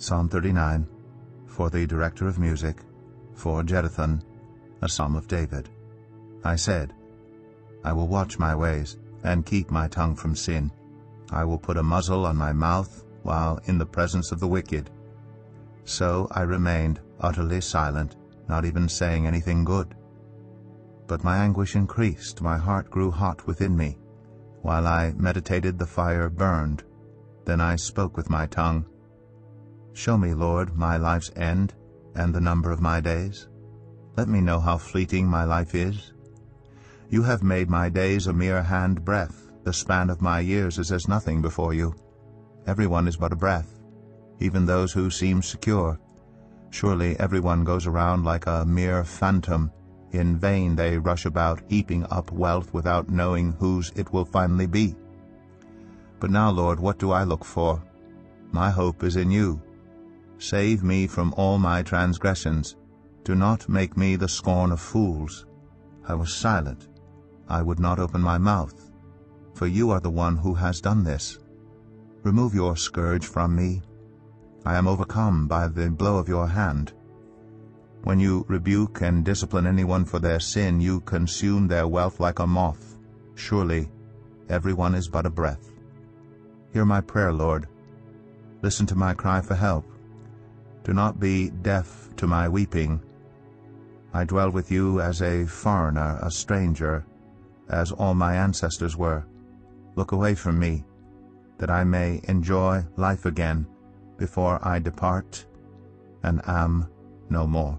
Psalm 39, for the director of music, for Jeduthun, a psalm of David. I said, I will watch my ways, and keep my tongue from sin. I will put a muzzle on my mouth while in the presence of the wicked. So I remained utterly silent, not even saying anything good. But my anguish increased, my heart grew hot within me. While I meditated, the fire burned. Then I spoke with my tongue. Show me, Lord, my life's end and the number of my days. Let me know how fleeting my life is. You have made my days a mere hand breadth. The span of my years is as nothing before you. Everyone is but a breath, even those who seem secure. Surely everyone goes around like a mere phantom. In vain they rush about heaping up wealth without knowing whose it will finally be. But now, Lord, what do I look for? My hope is in you. Save me from all my transgressions. Do not make me the scorn of fools. I was silent. I would not open my mouth. For you are the one who has done this. Remove your scourge from me. I am overcome by the blow of your hand. When you rebuke and discipline anyone for their sin, you consume their wealth like a moth. Surely everyone is but a breath. Hear my prayer, Lord. Listen to my cry for help. Do not be deaf to my weeping. I dwell with you as a foreigner, a stranger, as all my ancestors were. Look away from me, that I may enjoy life again before I depart and am no more.